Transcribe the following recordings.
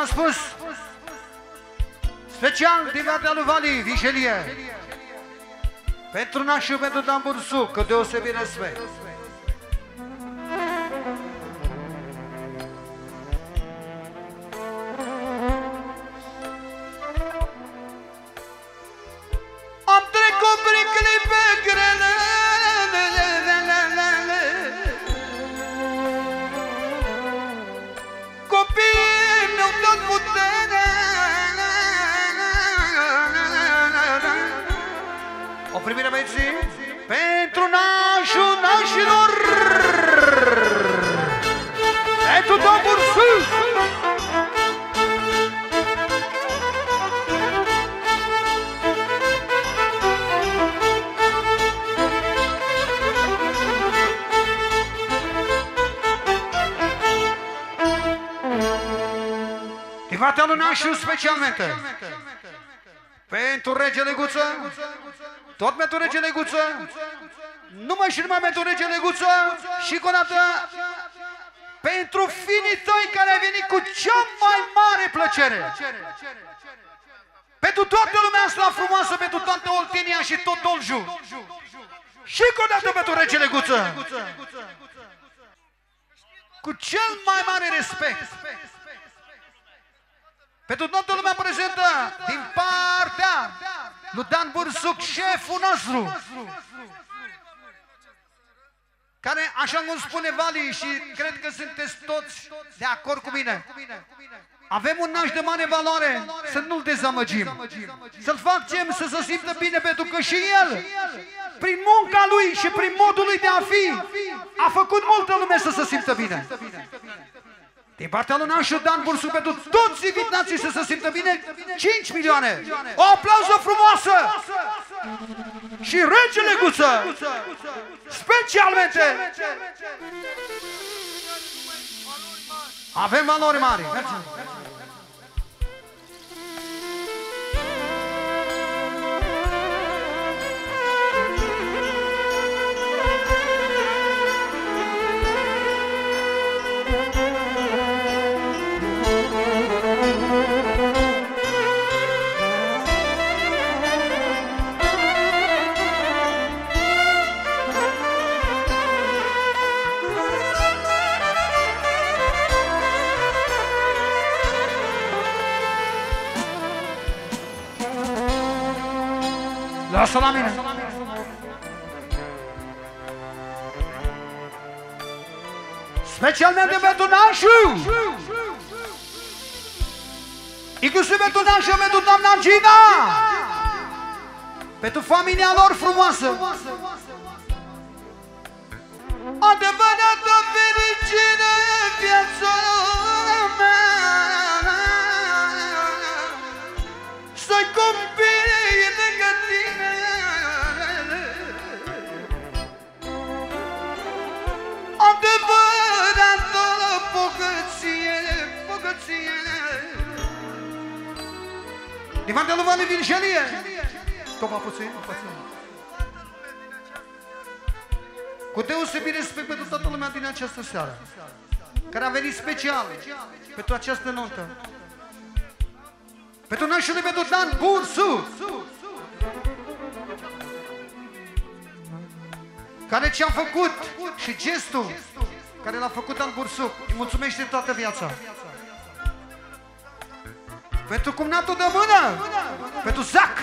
Așa cum am spus, special din partea lui Vali, Vișelie, pentru nașul pentru Dan Bursuc, că deosebit respect. Partea lui Nașu specialmente. Pentru regele Guță Tot pentru regele Guță Numai și numai pentru regele Guță Și cu o dată Pentru finii tăi care ai venit cu cea mai mare plăcere. Pentru toată lumea asta frumoasă Pentru toată Oltenia și tot Dolju. Și cu o dată pentru regele Guță Cu cel mai mare respect pentru toată lumea prezentă, din partea lui Dan Bursuc, șeful nostru, care, așa cum spune Vali și cred că sunteți toți de acord cu mine, avem un naș de mare valoare, să nu-l dezamăgim, să-l facem să se simtă bine, pentru că și el, prin munca lui și prin modul lui de a fi, a făcut multă lume să se simtă bine. Din partea lui Nașu Dan Bursu pentru toți invitații să se simtă bine, 5 milioane. O aplauză frumoasă! Și regele Guță, specialmente, avem valori mari. Mergem. Lasă la mine. Specialmente pentru Nașu! Inclusiv pentru Nașu, pentru doamna Gina! Pentru familia lor frumoasă! Adevărată bogăție Din partea lui Vali Virgelie Toma puțin, puțin Cu deosebit respect pentru toată lumea din această seară Care a venit special pentru această notă Pentru noi și lui pentru Dan Bursu Care ce-a făcut și gestul care l-a făcut Dan Bursu Îi mulțumește toată viața Pentru cumnatul de mână Pentru Zac.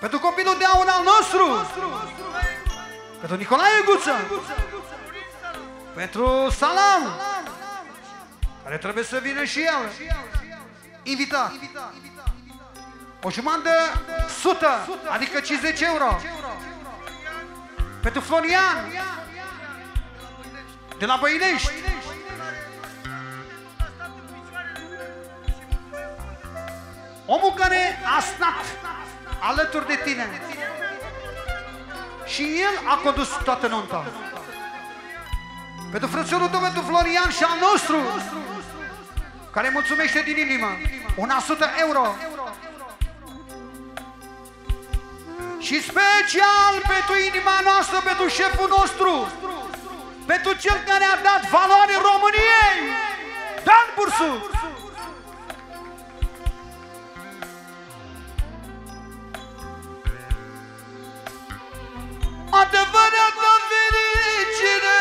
Pentru copilul de aur al nostru. Pentru Nicolae Guță Pentru Salam Care trebuie să vină și el. Invitat O jumătate de sută Adică 50 euro. Pentru Florian De la Băinești Omul care a stat alături de tine și el a condus toată nunta. Pentru frățiorul tău, pentru Florian și al nostru, care mulțumește din inimă, un 100 euro. Și special pentru inima noastră, pentru șeful nostru, pentru cel care a dat valoare României, Dan Bursuc! Adevărata fericire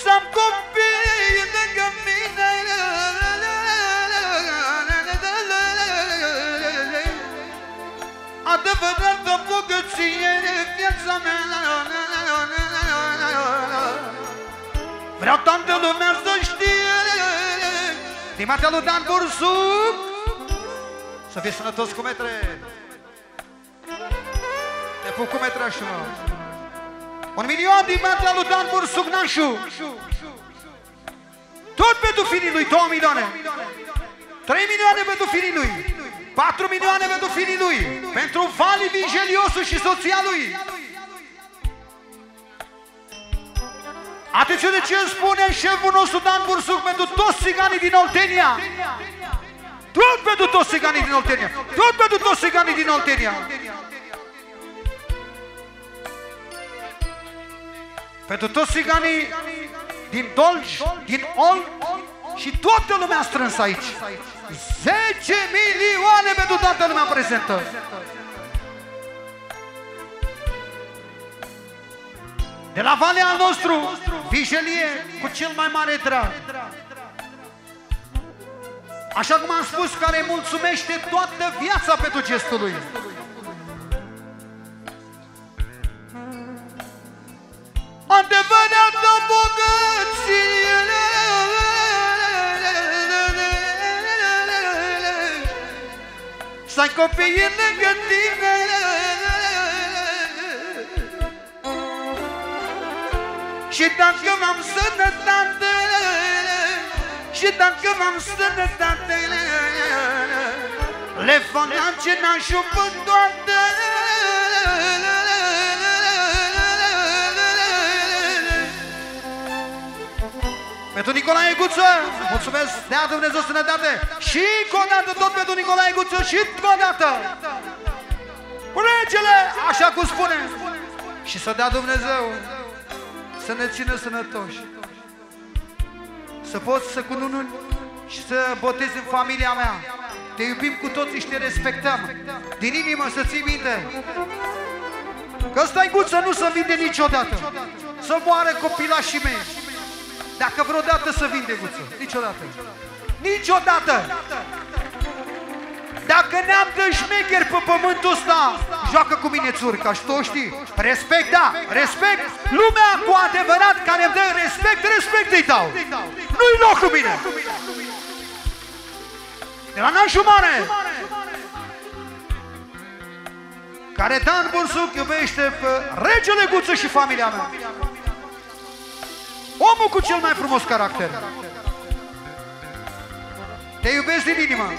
Să-am copii lângă mine Adevărata bogăție viața mea Vreau toată lumea să știe Stimatea lui Dan Bursuc Să fii sănătos cu metre. Te pup cu metrașul meu Un milion din matea lui Dan Bursuc Nașu Tot pentru firii lui, două milioane. Trei milioane pentru firii lui. 4 milioane pentru firii lui. Pentru Vali Vigeliosu și soția lui. Atențiune ce spune șeful nostru Dan Bursuc pentru toți țiganii din Oltenia. Tot pentru toți țiganii din Oltenia. Tot pentru toți țiganii din Oltenia. Pentru toți țiganii din Dolj, din Ol și toată lumea strânsă aici. 10 milioane pentru toată lumea prezentă. De la Valea al nostru, Vigelie cu cel mai mare drag. Așa cum am spus, care mulțumește toată viața pentru gestul lui. Adevărata bogăție Să ai copii lângă tine Și dacă v-am sănătate Și dacă v-am sănătate Le fac la ce n-aș pe toate. Pentru Nicolae Guță, mulțumesc, dea Dumnezeu sănătate. Și încă o dată tot pentru Nicolae Guță și încă o dată. Regele, așa cum spune Și să dea Dumnezeu să ne țină sănătoși. Să poți să cunununi și să botezi în familia mea. Te iubim cu toții și te respectăm. Din inimă să ții minte. Că ăsta guță nu se vinde niciodată. Să moară copilașii mei. Dacă vreodată să vinde guță. Niciodată. Niciodată. Dacă ne-am de șmecher pe pământul ăsta, joacă cu mine țurca și tu știi. Respect, da, respect. Lumea cu adevărat care îmi dă respect, respect îi dau. Nu-i loc cu mine. De la Nașu Mare. Care Dan Bursuc iubește pe regele Guță și familia mea. Omul cu cel mai frumos caracter. Te iubesc din inimă.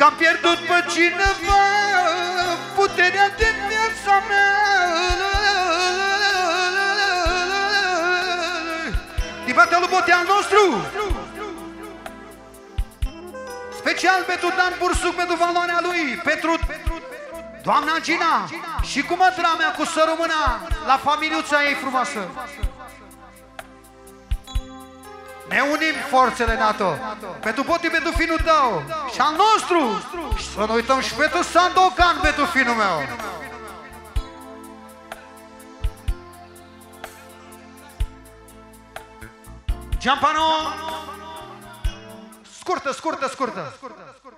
Că am pierdut pe cineva puterea de viața mea. din partea lui Botean nostru. Special pentru Dan Bursuc, pentru valoarea lui, pentru doamna Gina și cu mătra mea, cu sărămâna, la familiuța ei frumoasă. Ne unim forțele NATO Pentru Boti, pentru finul tău Și al nostru Și să nu uităm și pentru Sandokan Pentru finul meu Giampano! Scurtă, scurtă, scurtă! Mergem, mergem!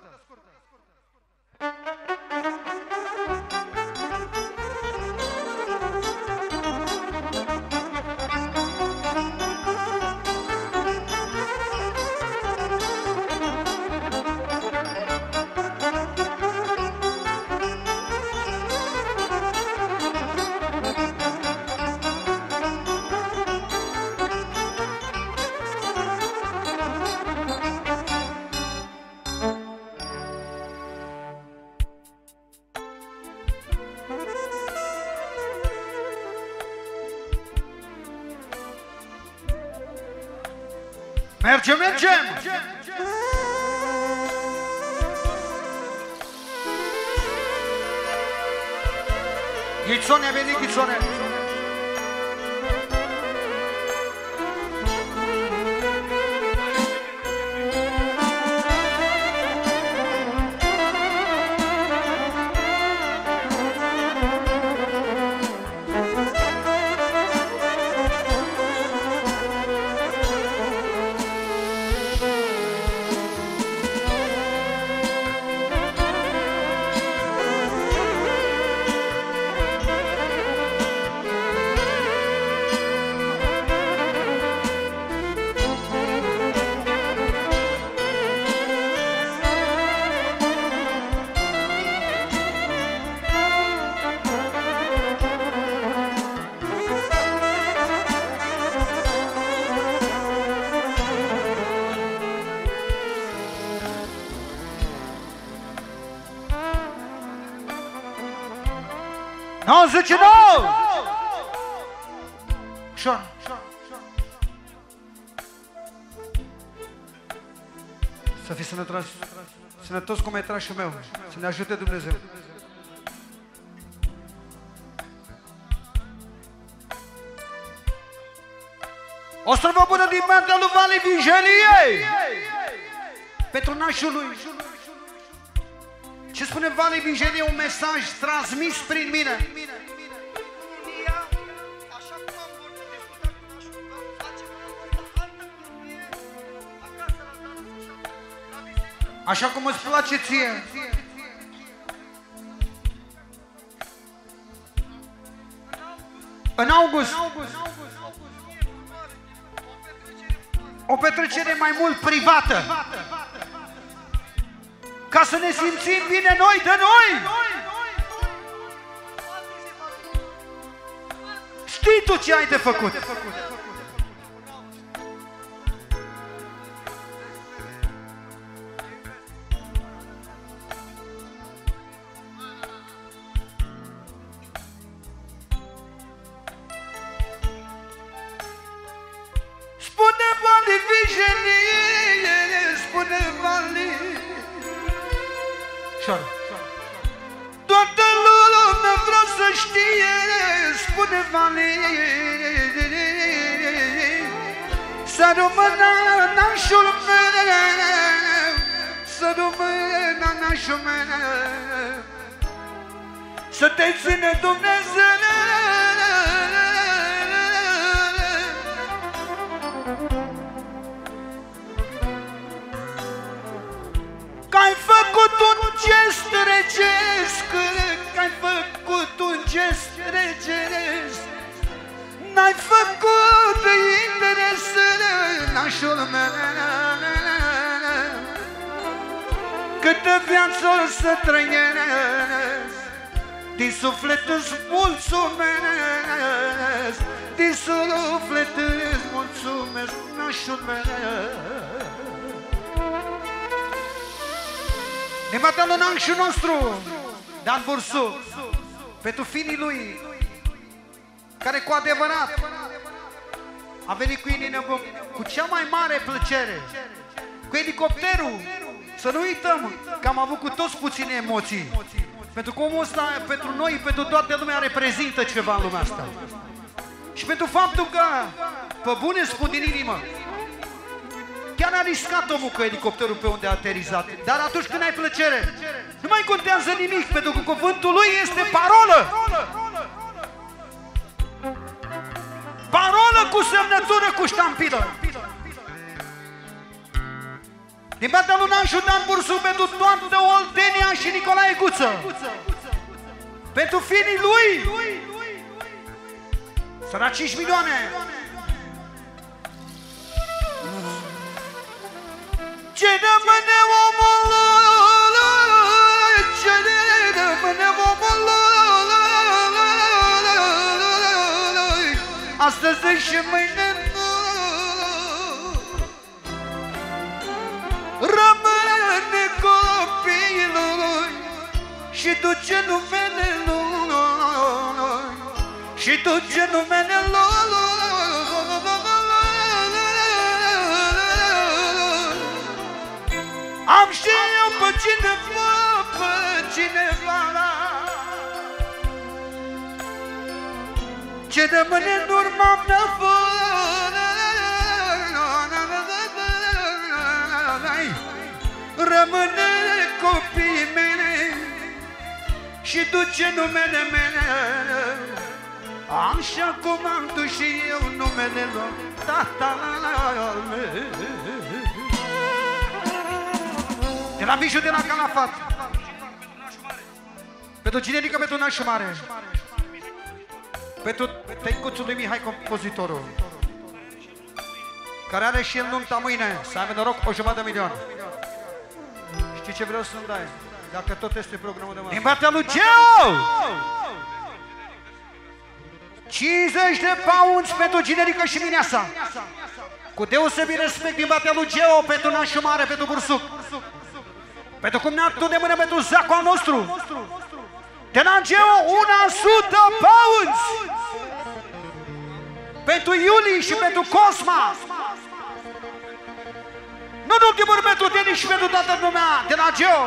Ghițone, a venit Ghițone! Nu, sănătos cum e trașul meu. Să ne ajute Dumnezeu. O străvă bună din partea lui Vali Vigeliei! Pentru nașul lui. Ce spune Vali Vigelie? Un mesaj transmis prin mine. Așa cum îți place ție. În august, o petrecere mai mult privată. Ca să ne simțim bine noi de noi. Știi tu ce ai de făcut. Viață o să trăiesc Din suflet îți mulțumesc Din suflet îți mulțumesc Nașul meu Ne batem în anșul nostru, Dan Bursu, pentru finii lui, care cu adevărat a venit cu inimă cu cea mai mare plăcere, cu elicopterul. Să nu uităm că am avut cu toți puține emoții. Pentru că omul ăsta, pentru noi, pentru toată lumea, reprezintă ceva în lumea asta. Și pentru faptul că, pe bune spun din inimă, Chiar a riscat omul cu elicopterul pe unde a aterizat. Dar atunci când ai plăcere, nu mai contează nimic, pentru că cuvântul lui este parolă. Parolă cu semnătură, cu ștampilă. Din partea lui Nanșu Dan Bursu pentru toată Oltenia și Nicolae Guță. Pentru finii lui. Săra 5 milioane. Ce rămâne omului, ce rămâne omului, astăzi și mâine și duce numele lui, și duce numele lui. Am și eu pe cineva, pe cineva Ce rămâne în urma mea fără Rămâne copiii mele Și duce numele mele. Am și acum am dus și eu numele lor Tata De la Miju de la Calafat. Pentru generică, pentru nașul mare. Pentru tăicuțul lui Mihai, compozitorul Care are și el nunta mâine Să aibă noroc o jumătate de milion. Știi ce vreau să-mi dai? Dacă tot este programul de masă. Din partea lui Geo! 50 de pounds pentru generică și mineasa. Cu deosebit respect din partea lui Geo Pentru nașul mare, pentru bursuc Pentru cum ne-a de mână pentru zacul al nostru. De la Geo 100 pounds! Pentru Iuli și pentru Cosma. Nu în ultimul rând pentru Denis și pentru toată lumea de la Geo.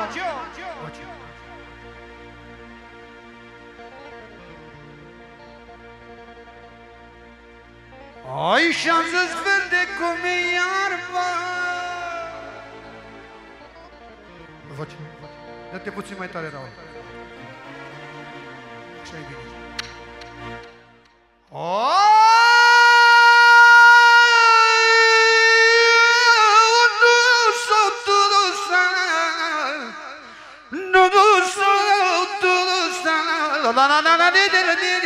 Ai și-am zis verde cum e iarba Voce, dă-te puțin mai tare, Raul Așa e bine degeaba Să facă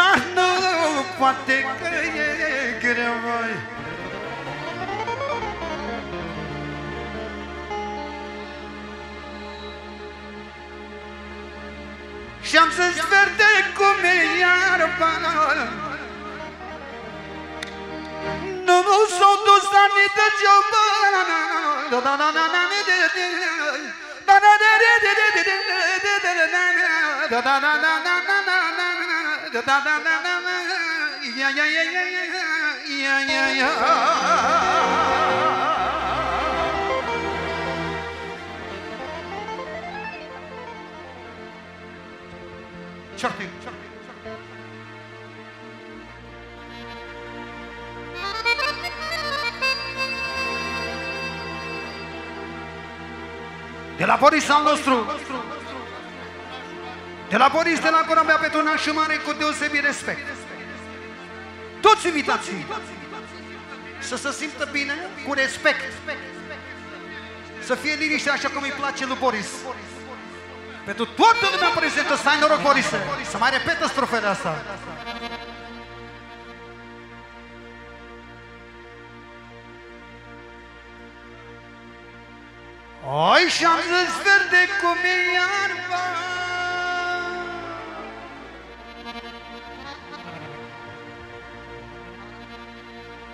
Dar nu poate că e greu, mai Și-am să-ți verde cum e iarba Nu s-au dus ani degeaba Certinho, certinho. Te la De la Boris de la gura mea pentru nașul mare cu deosebit respect. Toți invitații Să se simtă bine, cu respect. Să fie liniște așa cum îi place lui Boris. Pentru toată lumea prezentă să ai noroc, Borise. Să mai repetă strofele asta Oi și-am zis verde cum e iarba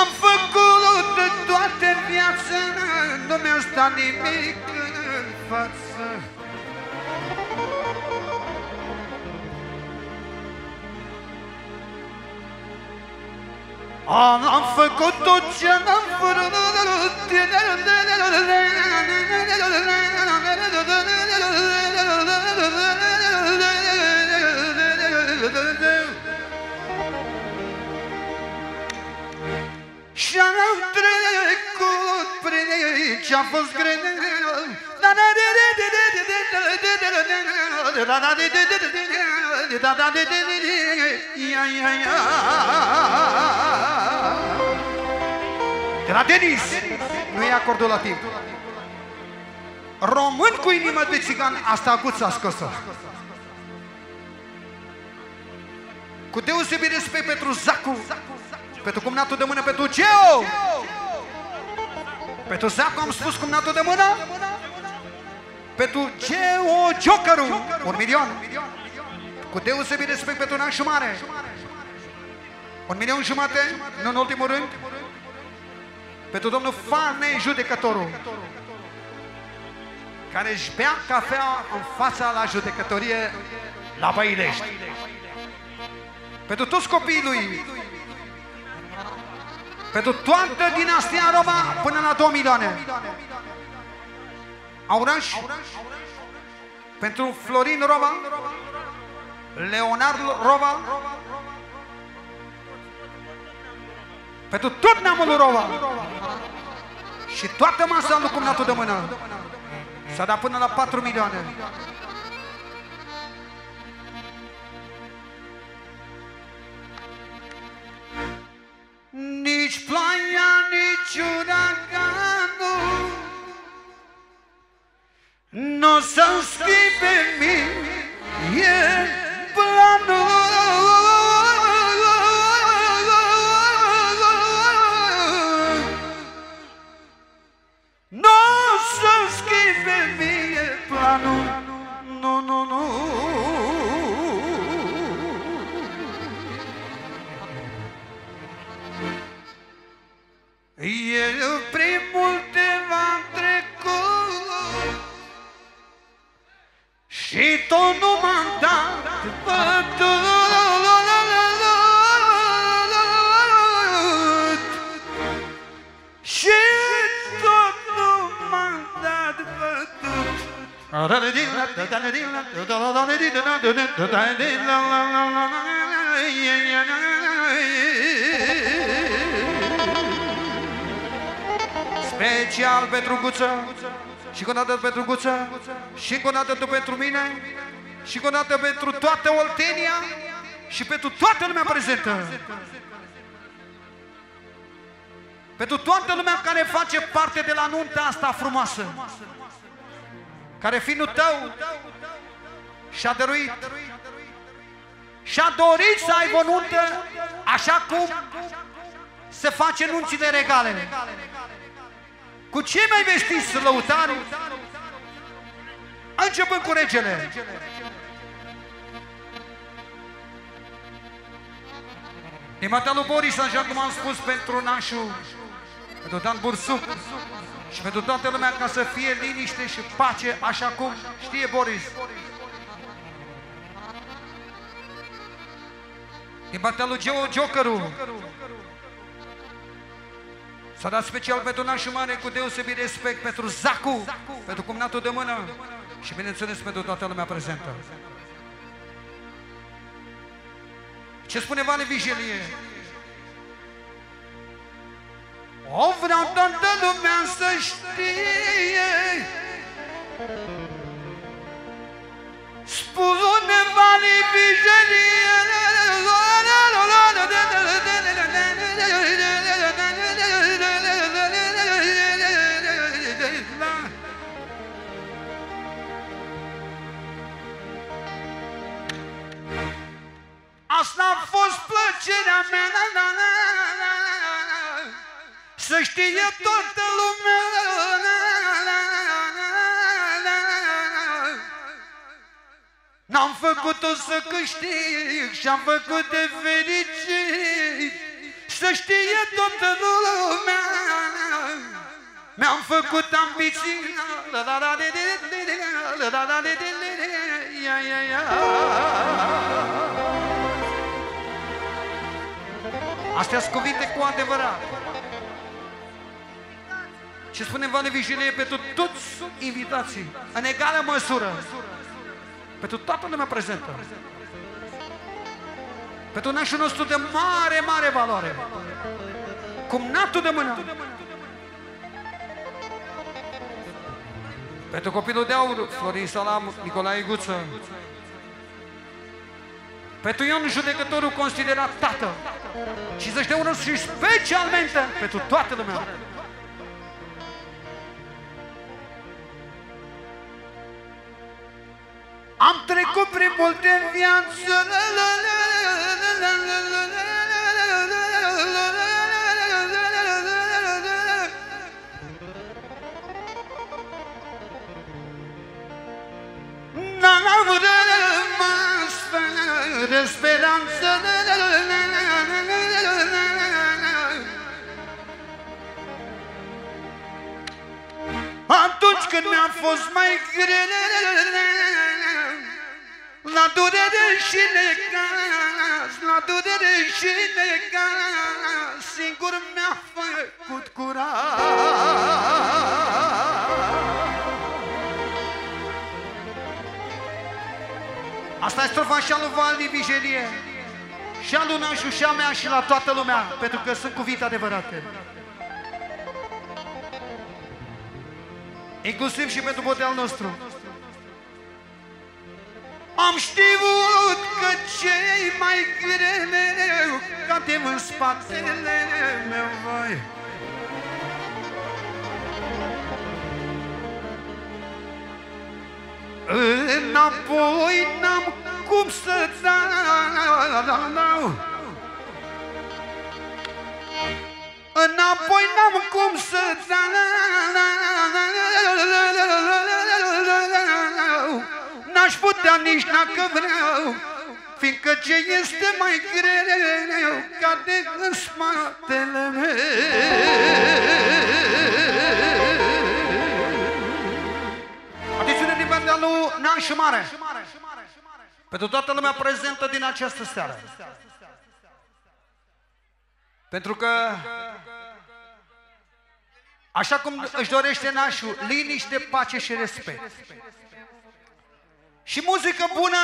Am făcut de toate viața Nu mi-a stat nimic în față. Am, am făcut tot ce am Și am trăit și a fost greu. De la Denis, nu e acordul la timp. Român cu inimă de țigan, asta aguța a scos-o. Cu deosebit respect pentru Zacu, pentru cumnatul de mână, pentru Geo. Pentru Zacu am spus cumnatul de mână. Pentru Geo Jokeru, un milion. Cu deosebit respect pentru Nașu Mare. Un milion jumate, nu în ultimul rând. Pentru domnul Fane, judecătorul care își bea cafea în fața la judecătorie la Băilești. Pentru toți copiii lui, pentru toată dinastia Roma până la 2 milioane. Auraș, pentru Florin Roma, Leonard Roma, pentru tot neamul Roma și toată masa lui cumnatul de mână. S-a dat până la 4 milioane. Nici ploaia, nici uraganul Nu o să-mi schimbe mie planul Nu să-mi schimbe mie planul Nu, nu, nu El prin multe v-am trecut Și tot nu m-am dat bătut Și tot nu m-am dat bătut Special pentru Guță și încă o dată pentru Guță și încă o dată pentru mine și încă o dată pentru toată Oltenia și pentru toată lumea prezentă. Pentru toată lumea care face parte de la nunta asta frumoasă. Care fiul tău și-a dăruit și-a dorit să aibă o nuntă așa cum se face nunțile regale. Cu cei mai vestiți lăutari, începând cu regele. Din partea lui Boris, așa cum am spus, pentru nașul, pentru Dan Bursuc și pentru toată lumea ca să fie liniște și pace, așa cum știe Boris. Din partea lui Geo Jokeru, S-a dat special pentru nașul mare cu deosebit respect pentru Zacu, pentru cumnatul de mână și bineînțeles pentru toată lumea prezentă. Ce spune Vale Vigelie? O vreau toată lumea să știe Spune Vale Vigelie Asta a fost plăcerea mea na, na, na, na, na, Să știe toată lumea na, na, na, na, na, na. N-am făcut-o să câștig Și-am făcut de fericit Să știe toată lumea Mi-am făcut ambiții la, la, la, de, de, de, de, la, la, la, de, de, de, de, ia, ia, ia. Astea sunt cuvinte cu adevărat. Ce spune Vale Vigilie pentru toți invitații, în egală măsură, pentru toată lumea prezentă, pentru nașul nostru de mare, mare valoare, cum natul de mână, Pentru copilul de aur, Florin Salam, Nicolae Guță. Pentru Ion, judecătorul considerat tată. Și să-și dea unul și specialmente pentru toată lumea. Am trecut prin multe în viață N-am rămas fără speranță Atunci când mi-a fost mai greu La durere și necaz La durere și necaz Singur mi-a făcut curaj Asta e strofa și lui Valdi Vigelie Și lui Nașu și a mea și la toată lumea Pentru că sunt cuvinte adevărate. Inclusiv și pentru boteal nostru. Am știut că cei mai greu Cadem în spatele meu, vai Înapoi n-am cum să dau. Înapoi n-am cum să dau. N-aș putea nici dacă vreau Fiindcă ce este mai greu Cade în spatele meu Atențiune din partea lui Nașu Mare. Pentru toată lumea prezentă din această seară. Pentru că Așa cum își dorește Nașu, liniște, pace și respect. Și muzică bună,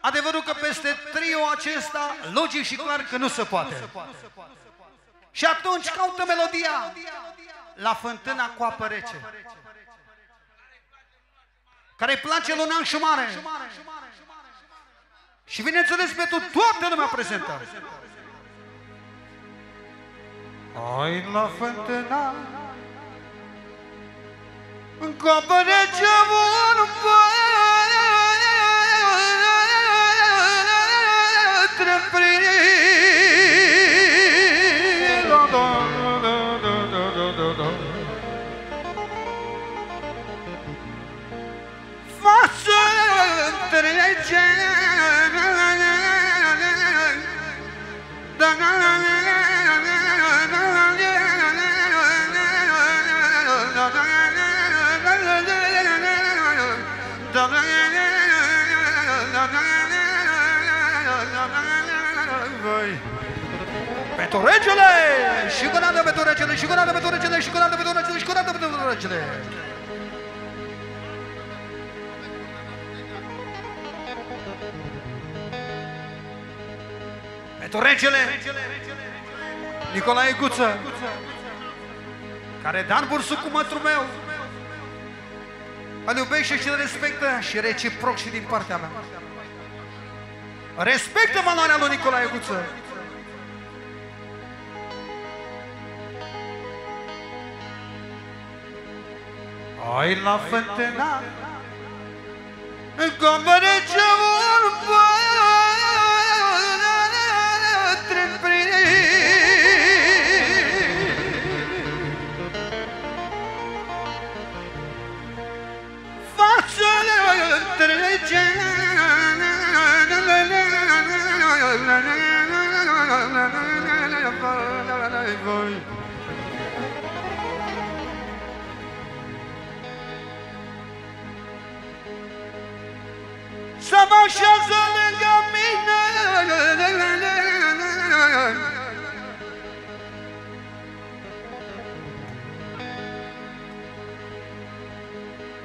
adevărul că peste trio acesta, logic și clar că nu se poate. Și atunci caută melodia la fântâna cu apă rece care îi place lui Nanșu Mare. Și bineînțeles pentru toată lumea prezentă. Ai la fântâna În coapă ce vorbă Pentru regele! Și cu nada pentru regele, și cu nada pentru regele, și cu nada pentru regele, și cu nada pentru regele! Pentru regele Nicolae Guță care Dan Bursucu, mătru meu îl iubește și îl respectă și reciproc și din partea mea. Respectă valoarea lui Nicolae Guță. Ai la fântâna În comere ce vorbă Voi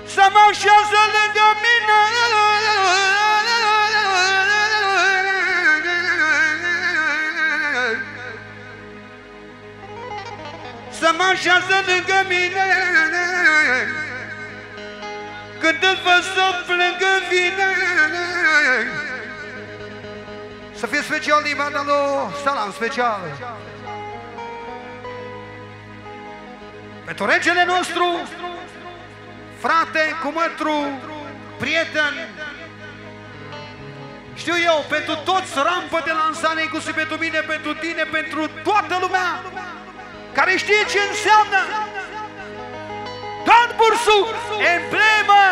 Să mă așează lângă mine mă așează lângă mine. Să mă așează lângă mine Când îl văd să plângă vine. Să fie special din banda lui Salam special. Pentru regele nostru Frate, cumătru, prieten. Știu eu, pentru toți rampă de lansare inclusiv pentru mine, pentru tine, pentru toată lumea Care știe ce înseamnă Dan Bursu, emblemă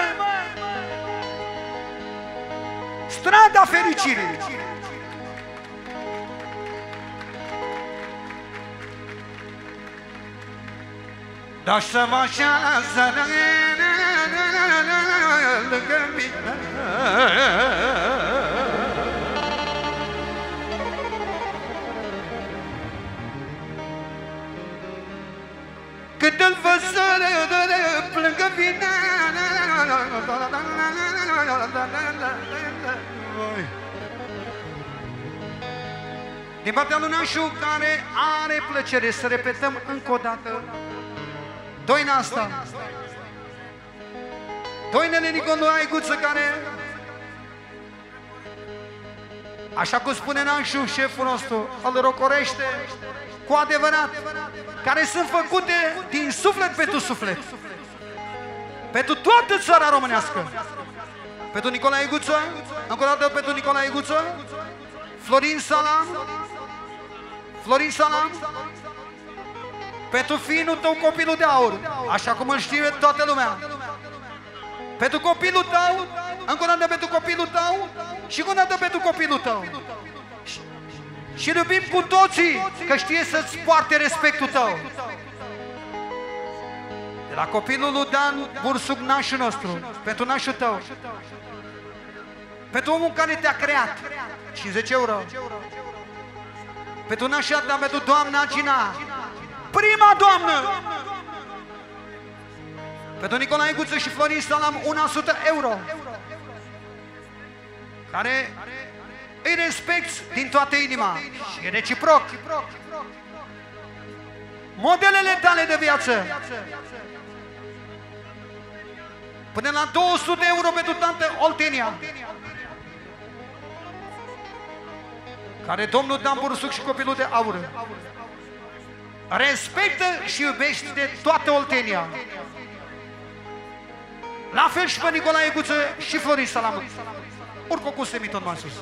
Strada fericirii Dar să vă așează lângă mine Când îl văd să plângă vine Din partea lui Nașu care are plăcere să repetăm încă o dată Doina asta Doinele Nicolu Aiguță care Așa cum spune Nașu, șeful nostru, îl rocorește cu adevărat, care sunt făcute din suflet pentru suflet. Pentru toată țara românească. Pentru Nicolae Guță, încă o dată pentru Nicolae Guță, Florin Salam, Florin Salam, pentru finul tău copilul de aur, așa cum îl știe toată lumea. Pentru copilul tău, încă o dată pentru copilul tău și încă o dată pentru copilul tău. Și iubim cu toții că știe să-ți poarte respectul tău. De la copilul lui Dan Bursuc, nașul nostru, pentru nașul tău, pentru omul care te-a creat, 50 euro. Pentru nașa ta, pentru doamna Gina, prima doamnă. Pentru Nicolae Guță și Florin Salam, 100 euro. Care îi respecti din toată inima și reciproc. Modelele tale de viață. Până la 200 euro pentru tante Oltenia. Care domnul Dan Bursuc și copilul de aur. Respectă și iubește de toată Oltenia. La fel și pe Nicolae Guță și Florin Salam. Urcă cu semiton mai sus.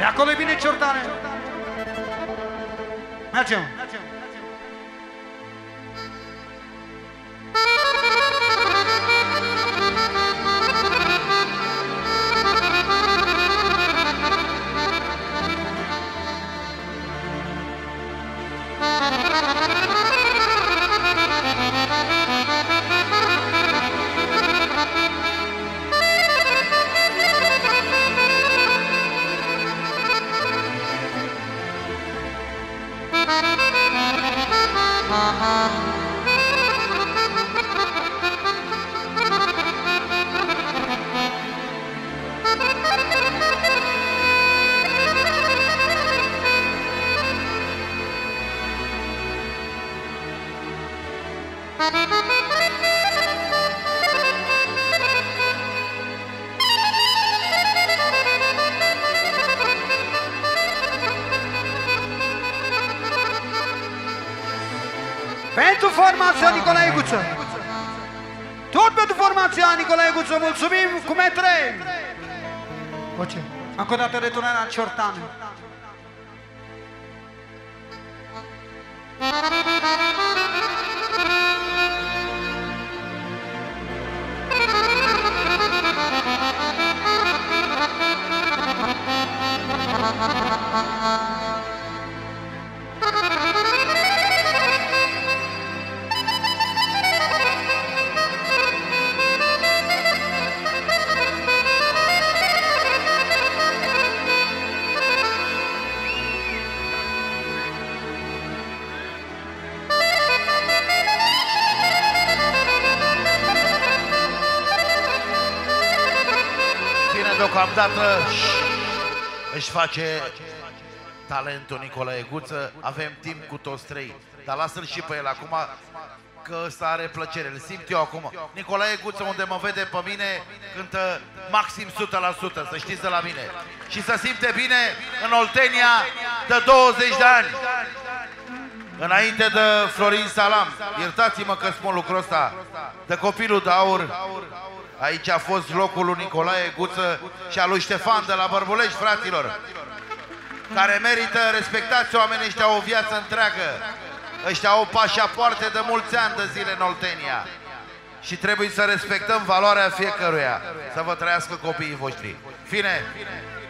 De acolo e bine ciortare. Mergem. Pentru Încă o dată returnarea Ciortan. Bine, deocamdată își face talentul Nicolae Guță. Avem timp cu toți trei. Dar lasă-l și pe el acum că ăsta are plăcere, îl simt eu acum. Nicolae Guță, unde mă vede pe mine, cântă maxim 100%, să știți de la mine. Și să simte bine în Oltenia de 20 de ani. Înainte de Florin Salam, iertați-mă că spun lucrul ăsta, de copilul de aur, aici a fost locul lui Nicolae Guță și al lui Ștefan de la Bărbulești, fraților, care merită respectați oamenii ăștia o viață întreagă. Ăștia au pașapoarte de mulți ani de zile în Oltenia. Și trebuie să respectăm valoarea fiecăruia. Să vă trăiască copiii voștri. Fine,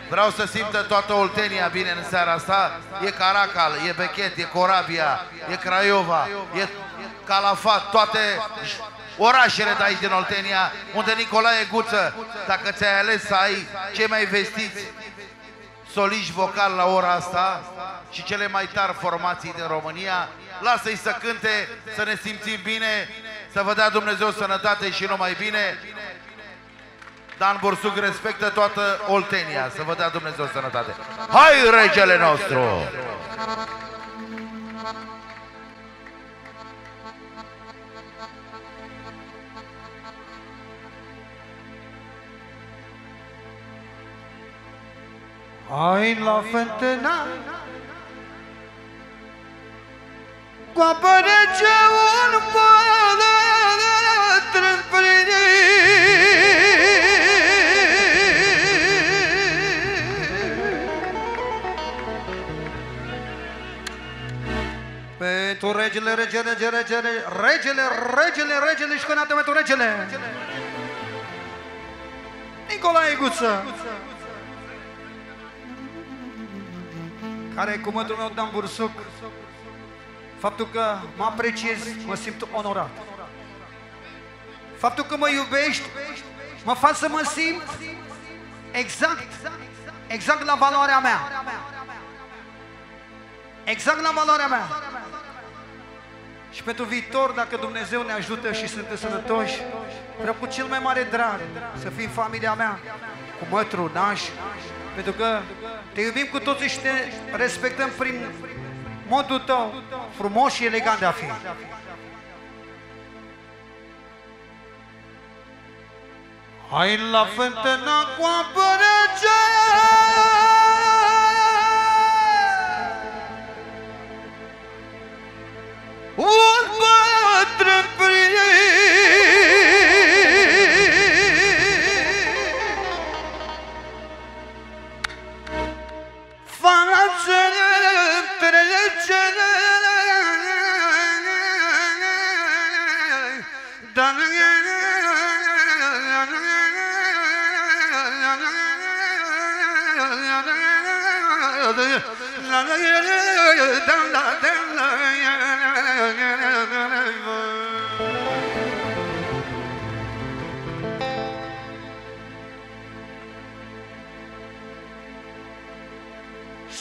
vreau să simtă toată Oltenia bine în seara asta. E Caracal, e Bechet, e Corabia, e Craiova, e Calafat, toate orașele de aici din Oltenia, unde Nicolae Guță, dacă ți-ai ales să ai cei mai vestiți soliști vocal la ora asta și cele mai tari formații din România, lasă-i să cânte, să ne simțim bine, să vă dea Dumnezeu sănătate și numai bine. Dan Bursuc respectă toată Oltenia, să vă dea Dumnezeu sănătate. Hai, regele nostru! Hai la fântâna Cu apă rece un bătrân Pentru regele, regele, regele, regele, regele, regele, regele și cânată pentru regele. Nicolae Guță. Care cu mătul meu Dan Bursuc, faptul că mă apreciez, mă simt onorat. Faptul că mă iubești, mă fac să mă simt exact, exact la valoarea mea. Exact la valoarea mea. Și pentru viitor, dacă Dumnezeu ne ajută și suntem sănătoși, vreau cu cel mai mare drag să fim familia mea, cu mătru, naș, pentru că te iubim cu toții și te respectăm prin modul tău frumos și elegant de a fi. Hai la fântâna cu apă rece Un bătrân Față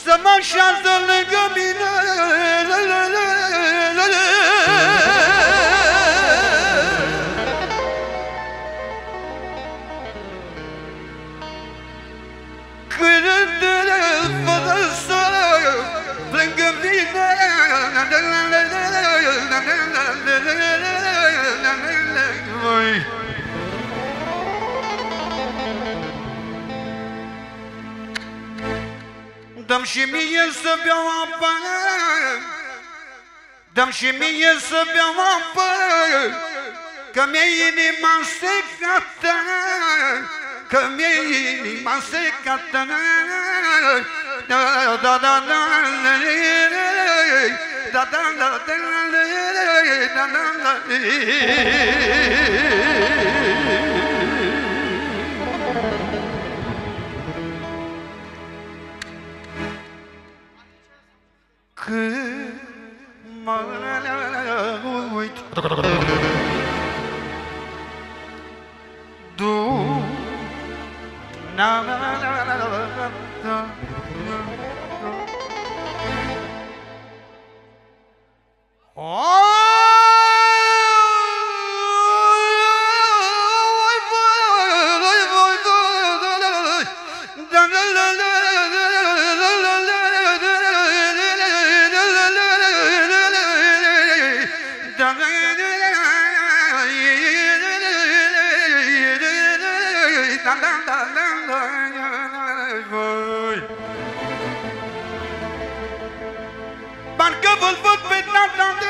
Să mă așează Voi Dăm și mie să beau apă Dăm și mie să beau apă Că mi-e inima secată Că mi-e inima secată Da, da, da, da Da, da, da, da Da, da, da. Când mă uit Du Parcă vă-l văd pe tata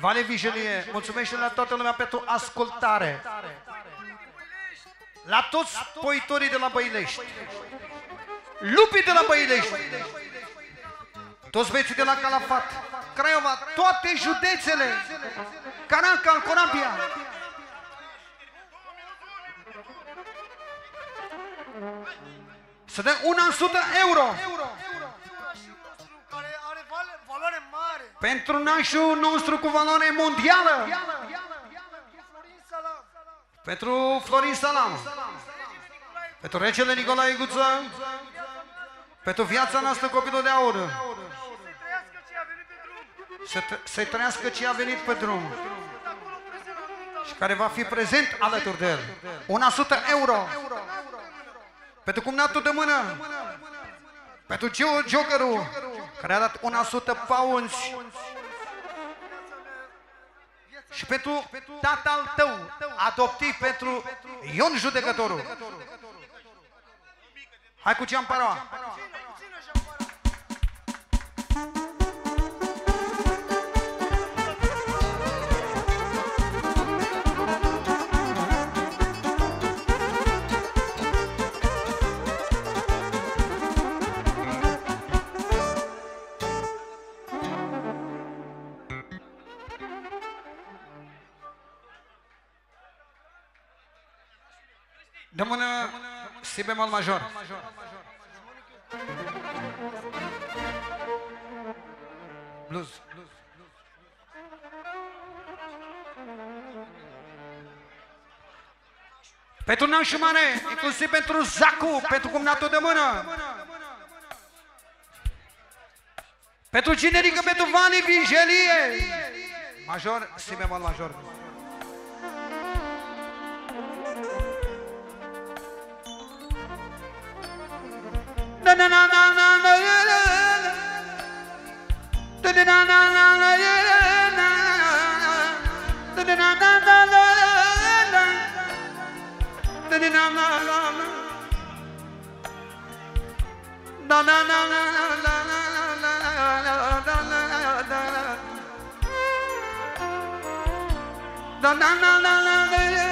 Vale Vigelie, mulțumește la toată lumea pentru ascultare. La toți poitorii de la Băilești. Lupii de la Băilești. Toți băieții de la Calafat. Craiova, toate județele. Carancal, Corabia. Să dăm una în sută euro. Nașul Pentru nașul nostru cu valoare mondială. Florin Salam. Pentru Florin Salam. Pentru regele Nicolae Guță. Pentru viața noastră copilul de aur. Să trăiască ce a venit pe drum. Să, t- să trăiască ce a venit pe drum. Sunt acolo prezent la nunta Și care va fi prezent alături de el. Un 100 euro. Pentru cumnatul de mână. Pentru Gio- Jokerul. Care a dat un 100 pounds. Și pentru tatăl tău, adoptiv pentru Ion Judecătorul. Hai cu ceampara. Puțină jampara. De mână, si bemol major. Blues. Pentru nașul mare, inclusiv pentru Zacu, pentru cumnatul de mână. Pentru generică, pentru Vani Vigelie. Major, si bemol major. da na na na na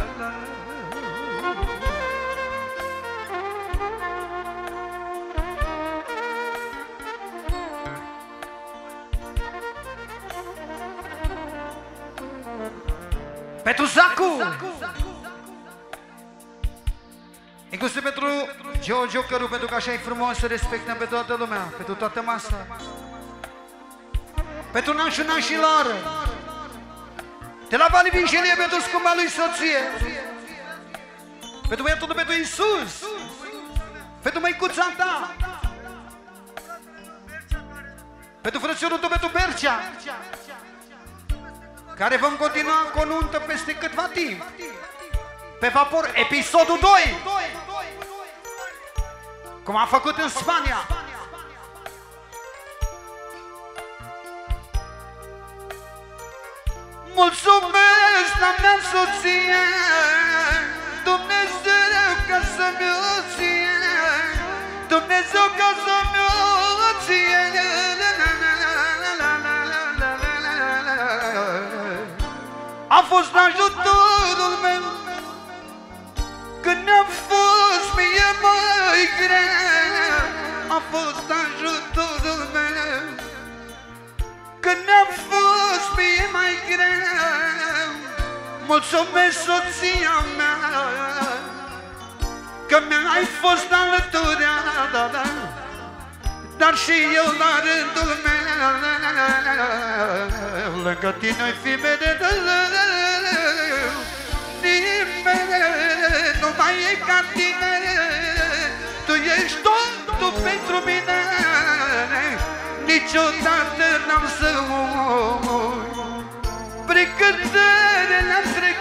Pentru Zacu! Inclusiv pentru Joe Jokeru, pentru că așa e frumos să respectăm pe toată lumea, pentru toată masa. Pentru nașul nașilor. De la Vali Vingelie pentru scumba lui soție. Pentru băiatul tău, pentru Iisus. Pentru măicuța ta. Pentru frățiorul tău, pentru Bercea. Care vom continua cu o nuntă peste câtva timp. Pe vapor, episodul 2. Cum am făcut în Spania. Mulțumesc la mea soție Dumnezeu fost ajutorul meu. Când a fost mie mai greu A fost ajutorul meu. Când a fost mie mai greu Mulțumesc soția mea Că mi-ai fost alături da, da. Dar și eu la rândul meu Lângă tine oi fi mereu Nimeni nu mai e ca tine Tu ești totul pentru mine. Niciodată n-am să uit. Prin cântările am trecut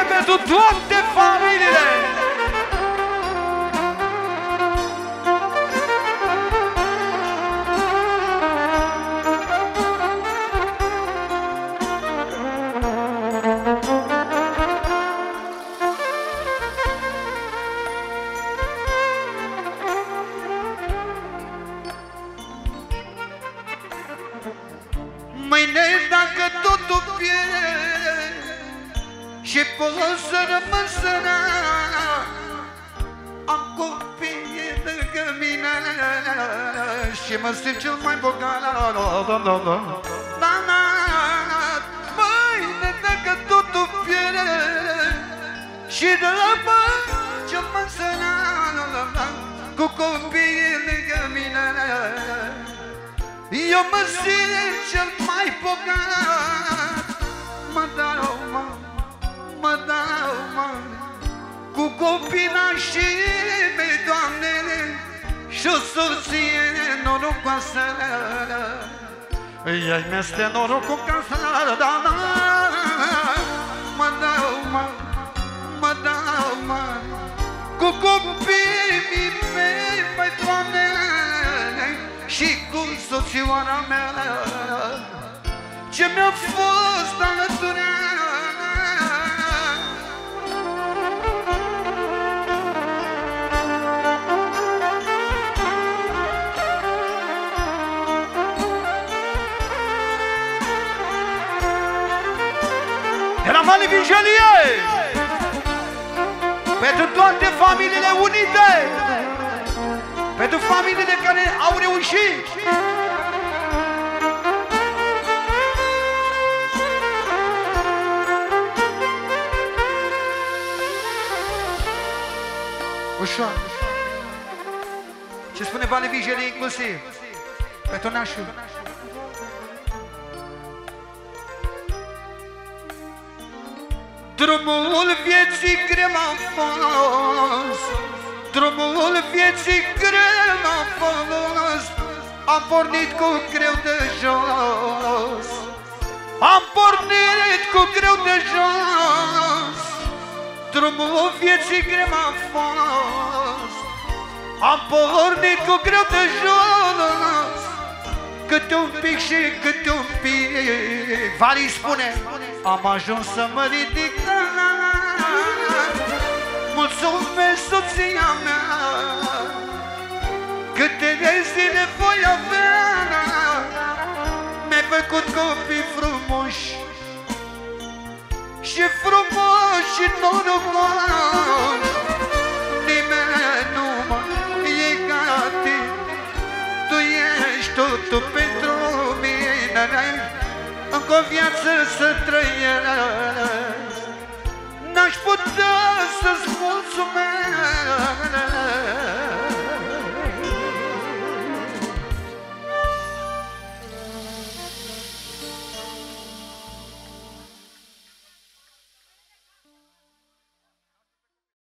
vișărie pentru toate familiile! Mâine dacă totul pierde Și pot să rămân sărac Am copii lângă mine Și mă simt cel mai bogat. Da, da, da, da Da, da, Mâine dacă totul pierde Și rămân cel mai sărac Cu copiii lângă mine eu mă simt cel mai bogat. Mă dau, mă, mă dau, mă. Cu copilașii mei, Doamne Și o soție norocoasă Ea-i mi-este norocul casă, da, da Mă. Dau, mă, mă dau, mă. Cu copiii mei, măi, Doamne și cu soțioara mea. Ce mi-a fost alături De la Mali Vigelie Pentru toate familiile unite! Pentru familiile care au reușit! Ușor Ce spune Vale Vigelie inclusiv? Pentru nașul Drumul vieții greu a fost Drumul vieții greu a fost Am pornit cu greu de jos. Am pornit cu greu de jos Drumul vieții greu a fost Am pornit cu greu de jos Câte un pic și câte un pic Vali spune Am ajuns să mă ridic. Mulțumesc soția mea Câte zile voi avea. Mi-ai făcut copii frumoși Și frumoși și norocoși tu, pentru mine Încă o viață să trăiesc. N-aș putea să-ți mulțumesc.